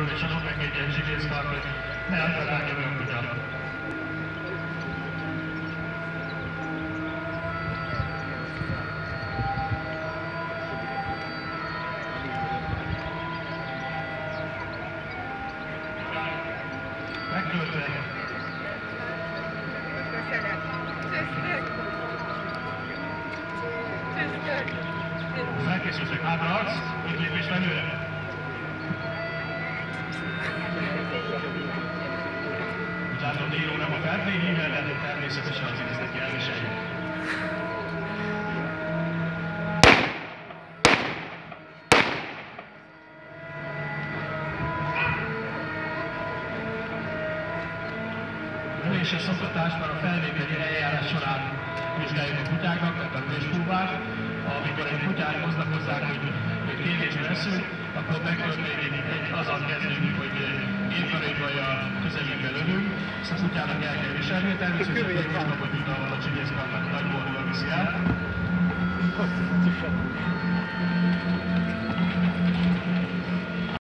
ഇവിടെ ശ്രമിക്കുകയും N C B S കാർക്ക് ഞാൻ വരാൻ ഉപയോഗിക്കാം Herkes yüksek. Abrahams, Yıkılmış Menü'ye. Fairplay híver, de természetesen az ezt neki elviseljük. és a szoktatás már a felvételi eljárás során vizsgáljuk a kutyáknak, tehát a testpróbát. Amikor egy kutyát hoznak hozzánk, hogy, hogy kérdésre leszünk, akkor megtörténik egy, azzal kezdődik, közelében lövünk, ezt a kutyának el kell viselni, természetesen hogy kapott utalval a csinyészkarnak nagy boldoggal viszi el.